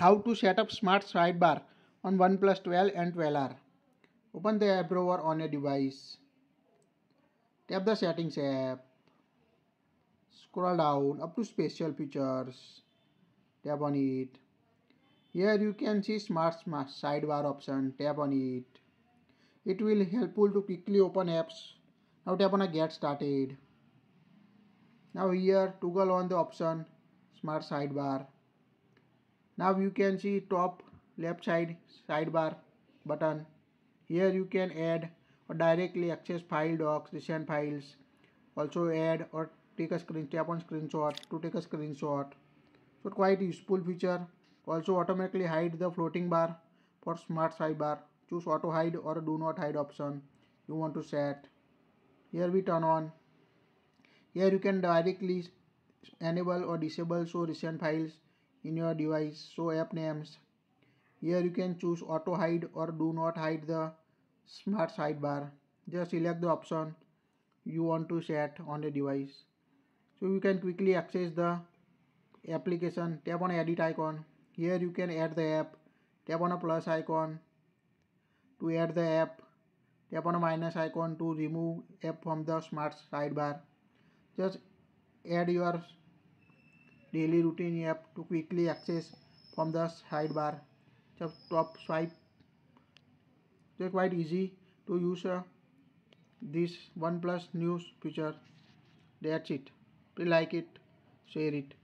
How to set up smart sidebar on OnePlus 12 and 12R. Open the app drawer on a device. Tap the settings app. Scroll down up to special features. Tap on it. Here you can see smart, smart sidebar option. Tap on it. It will helpful to quickly open apps. Now tap on a get started. Now here toggle on the option smart sidebar. Now you can see top left side sidebar button. Here you can add or directly access file docs, recent files. Also add or take a screen tap on screenshot to take a screenshot. So quite useful feature. Also automatically hide the floating bar for smart sidebar. Choose auto hide or do not hide option you want to set. Here we turn on. Here you can directly enable or disable show recent files in your device. Show app names. Here you can choose auto hide or do not hide the smart sidebar. Just select the option you want to set on the device. So you can quickly access the application. Tap on edit icon. Here you can add the app. Tap on a plus icon to add the app. Tap on a minus icon to remove app from the smart sidebar just add your daily routine app to quickly access from the sidebar. Just top swipe. It's quite easy to use uh, this OnePlus news feature. That's it. You like it, share it.